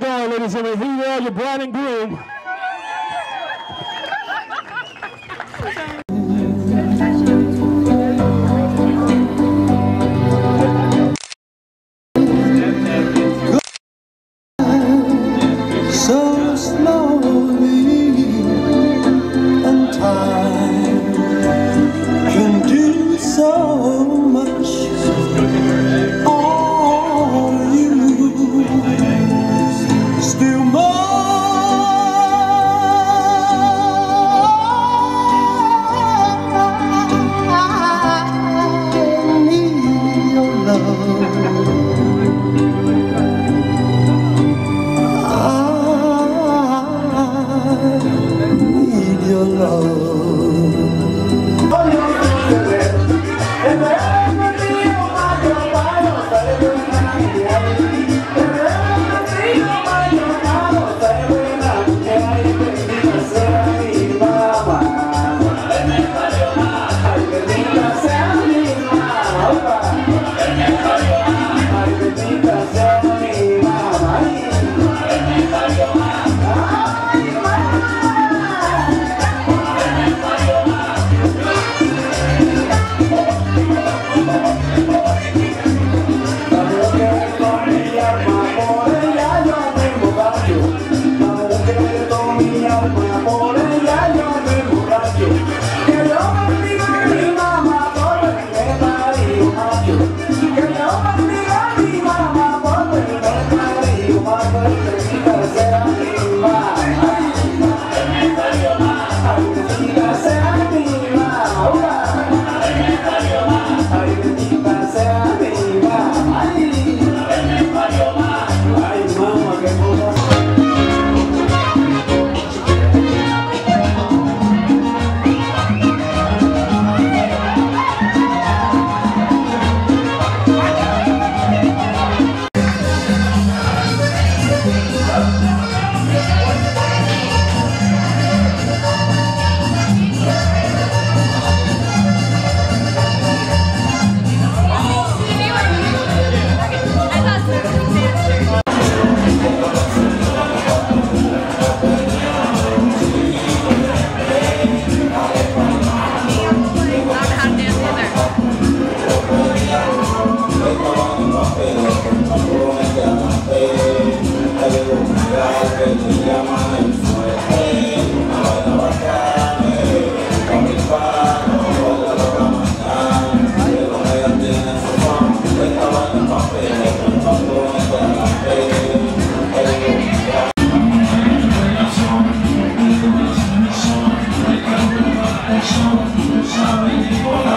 ladies and gentlemen. Here you are, your bride and groom. show, show, show, show,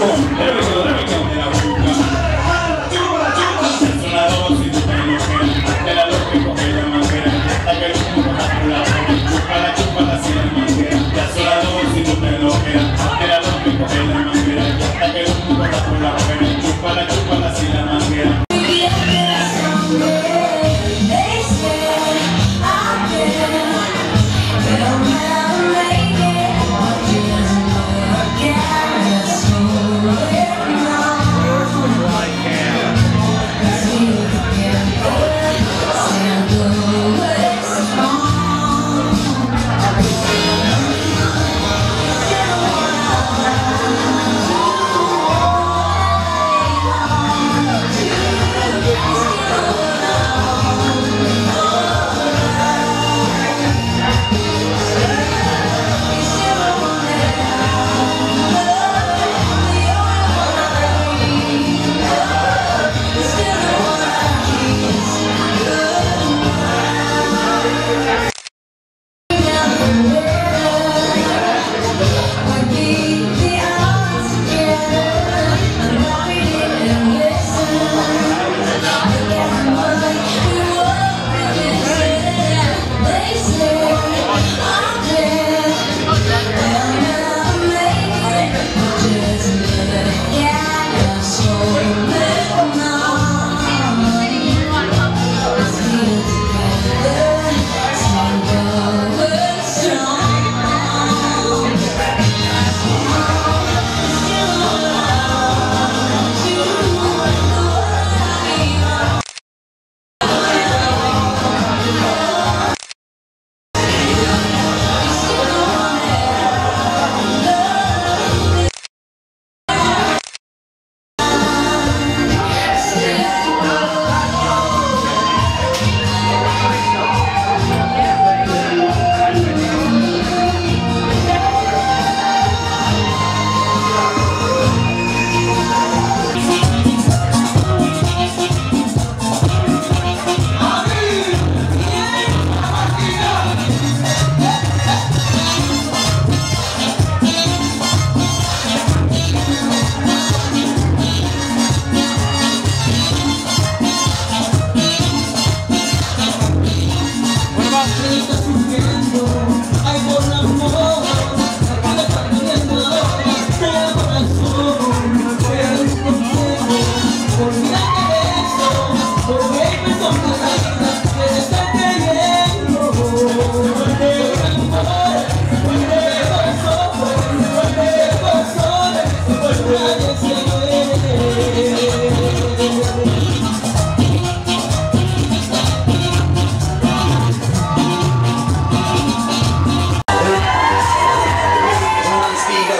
Yeah.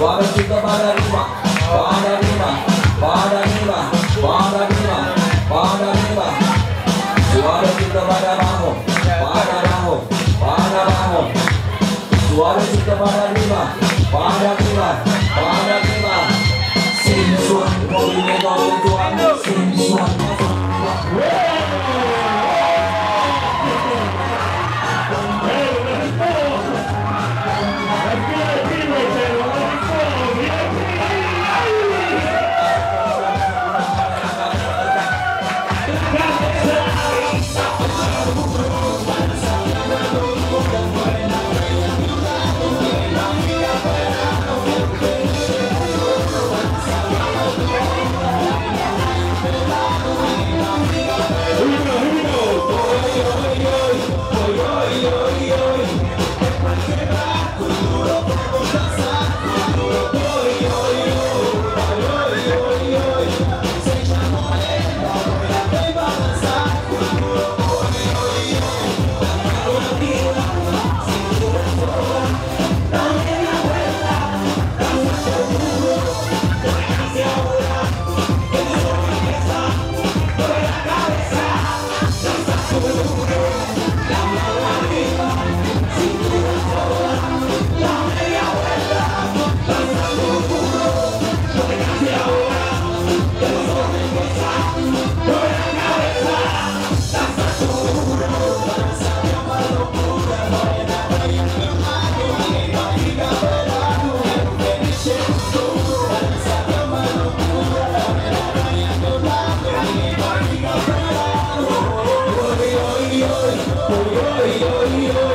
Agora fica badalinha Holy, holy.